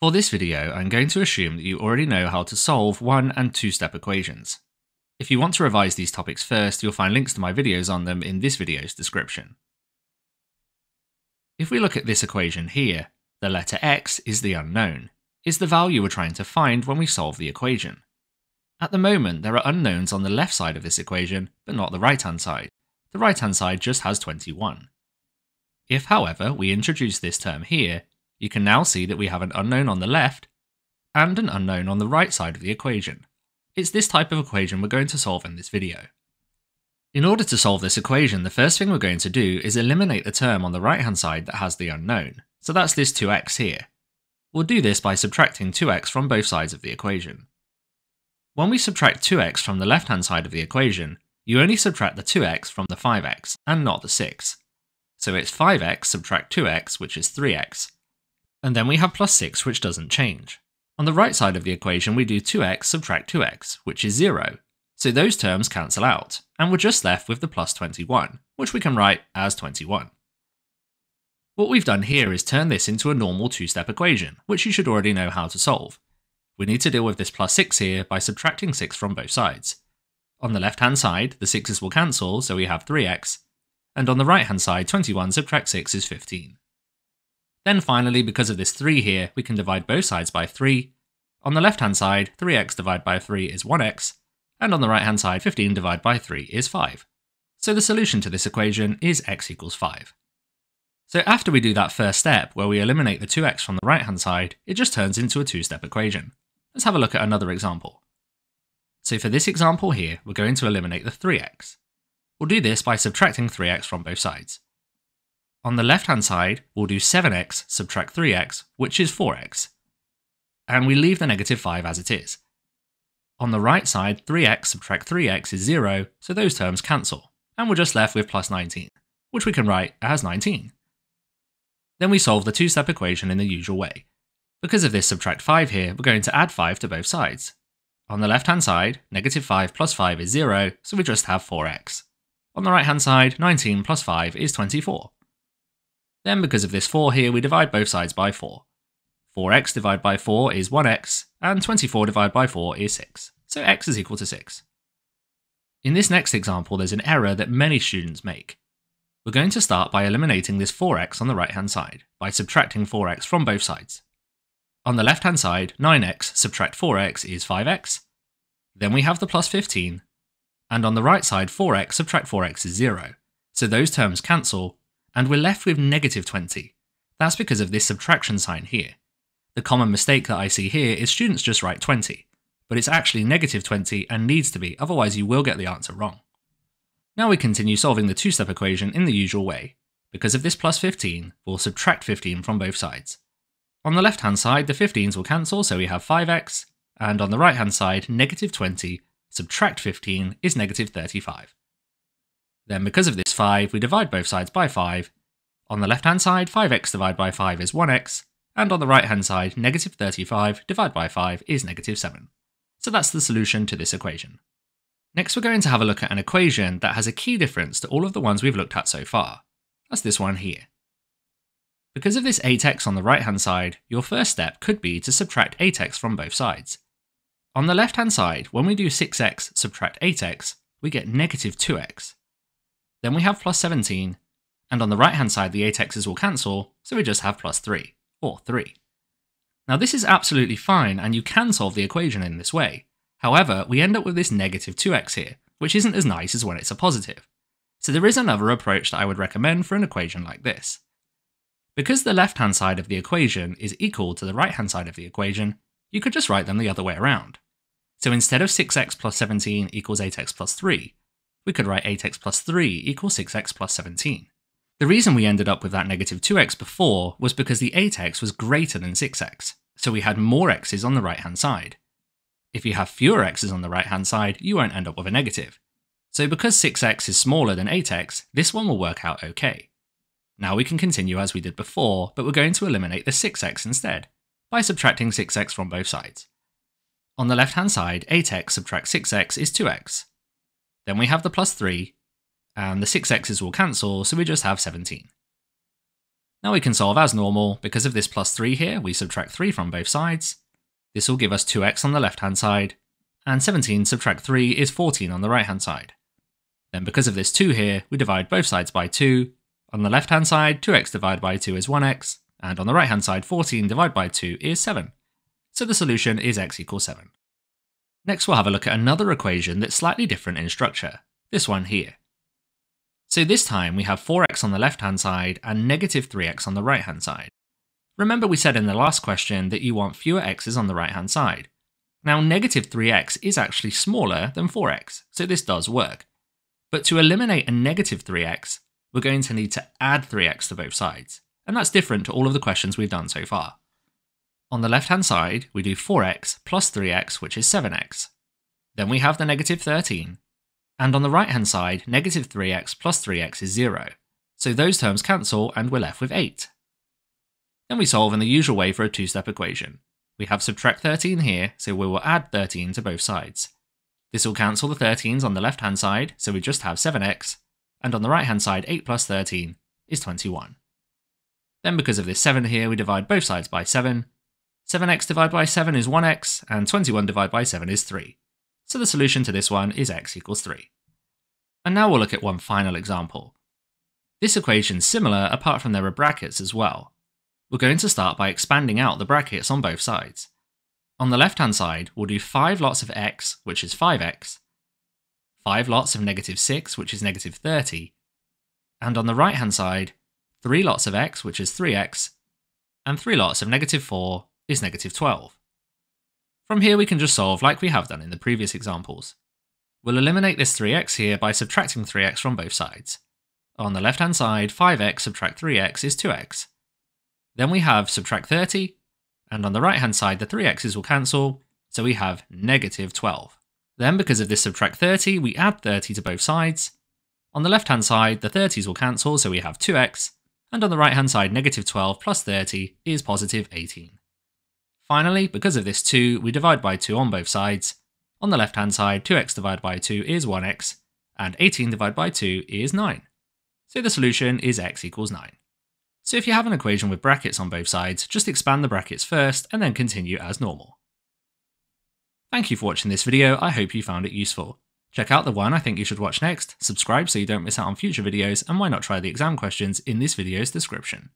For this video, I'm going to assume that you already know how to solve one and two step equations. If you want to revise these topics first, you'll find links to my videos on them in this video's description. If we look at this equation here, the letter x is the unknown, is the value we're trying to find when we solve the equation. At the moment, there are unknowns on the left side of this equation, but not the right hand side. The right hand side just has 21. If, however, we introduce this term here, you can now see that we have an unknown on the left and an unknown on the right side of the equation. It's this type of equation we're going to solve in this video. In order to solve this equation, the first thing we're going to do is eliminate the term on the right hand side that has the unknown, so that's this 2x here. We'll do this by subtracting 2x from both sides of the equation. When we subtract 2x from the left hand side of the equation, you only subtract the 2x from the 5x, and not the 6. So it's 5x subtract 2x, which is 3x, and then we have plus 6, which doesn't change. On the right side of the equation, we do 2x subtract 2x, which is 0. So those terms cancel out, and we're just left with the plus 21, which we can write as 21. What we've done here is turn this into a normal two-step equation, which you should already know how to solve. We need to deal with this plus 6 here by subtracting 6 from both sides. On the left-hand side, the 6's will cancel, so we have 3x, and on the right-hand side, 21 subtract 6 is 15. Then finally, because of this 3 here, we can divide both sides by 3. On the left-hand side, 3x divided by 3 is 1x, and on the right-hand side, 15 divided by 3 is 5. So the solution to this equation is x equals 5. So after we do that first step, where we eliminate the 2x from the right-hand side, it just turns into a two-step equation. Let's have a look at another example. So for this example here, we're going to eliminate the 3x. We'll do this by subtracting 3x from both sides. On the left-hand side, we'll do 7x subtract 3x, which is 4x. And we leave the negative 5 as it is. On the right side, 3x subtract 3x is 0, so those terms cancel, and we're just left with plus 19, which we can write as 19. Then we solve the two-step equation in the usual way. Because of this subtract 5 here, we're going to add 5 to both sides. On the left-hand side, negative 5 plus 5 is 0, so we just have 4x. On the right-hand side, 19 plus 5 is 24. Then because of this 4 here, we divide both sides by 4. 4x divided by 4 is 1x, and 24 divided by 4 is 6. So x is equal to 6. In this next example, there's an error that many students make. We're going to start by eliminating this 4x on the right hand side, by subtracting 4x from both sides. On the left hand side, 9x subtract 4x is 5x. Then we have the plus 15. And on the right side, 4x subtract 4x is 0. So those terms cancel, and we're left with negative 20. That's because of this subtraction sign here. The common mistake that I see here is students just write 20, but it's actually negative 20 and needs to be, otherwise you will get the answer wrong. Now we continue solving the two-step equation in the usual way. Because of this plus 15, we'll subtract 15 from both sides. On the left-hand side, the 15s will cancel, so we have 5x, and on the right-hand side, negative 20 subtract 15 is negative 35. Then because of this 5, we divide both sides by 5. On the left-hand side, 5x divided by 5 is 1x, and on the right-hand side, negative 35 divided by 5 is negative 7. So that's the solution to this equation. Next we're going to have a look at an equation that has a key difference to all of the ones we've looked at so far. That's this one here. Because of this 8x on the right-hand side, your first step could be to subtract 8x from both sides. On the left-hand side, when we do 6x subtract 8x, we get negative 2x. Then we have plus 17, and on the right hand side the 8x's will cancel, so we just have plus 3, or 3. Now this is absolutely fine, and you can solve the equation in this way. However, we end up with this negative 2x here, which isn't as nice as when it's a positive. So there is another approach that I would recommend for an equation like this. Because the left-hand side of the equation is equal to the right-hand side of the equation, you could just write them the other way around. So instead of 6x plus 17 equals 8x plus 3, we could write 8x plus 3 equals 6x plus 17. The reason we ended up with that negative 2x before was because the 8x was greater than 6x, so we had more x's on the right hand side. If you have fewer x's on the right hand side, you won't end up with a negative. So because 6x is smaller than 8x, this one will work out okay. Now we can continue as we did before, but we're going to eliminate the 6x instead, by subtracting 6x from both sides. On the left hand side, 8x subtract 6x is 2x, then we have the plus 3, and the 6x's will cancel, so we just have 17. Now we can solve as normal, because of this plus 3 here, we subtract 3 from both sides. This will give us 2x on the left hand side, and 17 subtract 3 is 14 on the right hand side. Then because of this 2 here, we divide both sides by 2. On the left hand side, 2x divided by 2 is 1x, and on the right hand side, 14 divided by 2 is 7. So the solution is x equals 7. Next we'll have a look at another equation that's slightly different in structure, this one here. So this time we have 4x on the left hand side and negative 3x on the right hand side. Remember we said in the last question that you want fewer x's on the right hand side. Now negative 3x is actually smaller than 4x, so this does work. But to eliminate a negative 3x, we're going to need to add 3x to both sides, and that's different to all of the questions we've done so far. On the left hand side, we do 4x plus 3x, which is 7x. Then we have the negative 13, and on the right hand side, negative 3x plus 3x is 0. So those terms cancel and we're left with 8. Then we solve in the usual way for a two-step equation. We have subtract 13 here, so we will add 13 to both sides. This will cancel the 13s on the left hand side, so we just have 7x, and on the right hand side 8 plus 13 is 21. Then because of this 7 here, we divide both sides by 7. 7x divided by 7 is 1x, and 21 divided by 7 is 3 so the solution to this one is x equals 3. And now we'll look at one final example. This equation's similar apart from there are brackets as well. We're going to start by expanding out the brackets on both sides. On the left hand side, we'll do 5 lots of x, which is 5x, 5 lots of negative 6, which is negative 30, and on the right hand side, 3 lots of x, which is 3x, and 3 lots of negative 4 is negative 12. From here we can just solve like we have done in the previous examples. We'll eliminate this 3x here by subtracting 3x from both sides. On the left hand side, 5x subtract 3x is 2x. Then we have subtract 30, and on the right hand side the 3x's will cancel, so we have negative 12. Then because of this subtract 30, we add 30 to both sides. On the left hand side, the 30's will cancel, so we have 2x, and on the right hand side, negative 12 plus 30 is positive 18. Finally, because of this 2, we divide by 2 on both sides. On the left hand side, 2x divided by 2 is 1x, and 18 divided by 2 is 9. So the solution is x equals 9. So if you have an equation with brackets on both sides, just expand the brackets first and then continue as normal. Thank you for watching this video, I hope you found it useful. Check out the one I think you should watch next, subscribe so you don't miss out on future videos, and why not try the exam questions in this video's description.